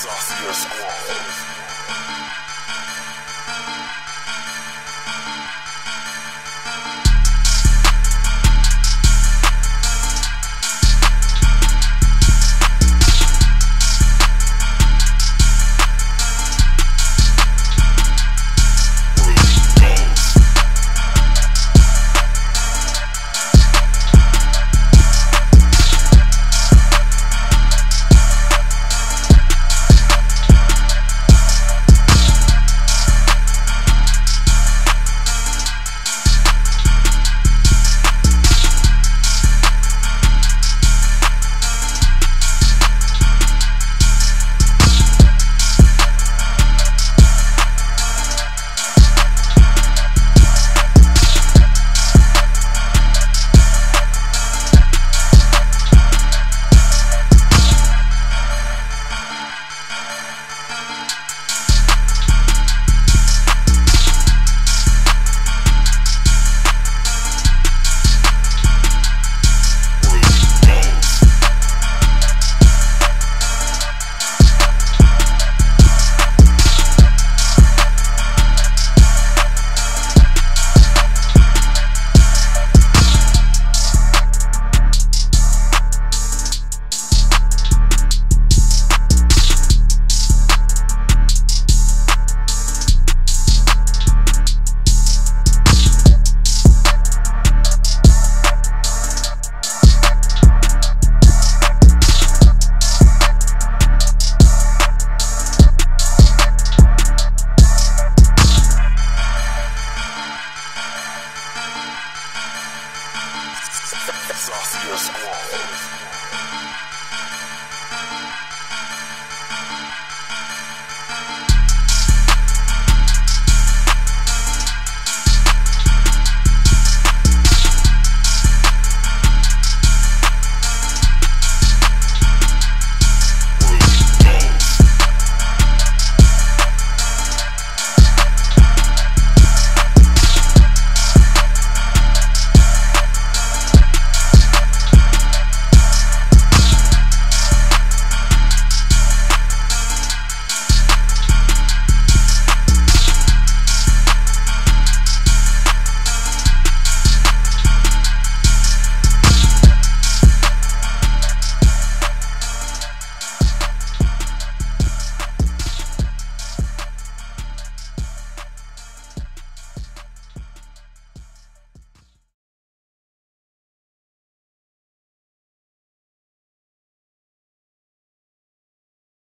Saucier Squad. Saucier Squad.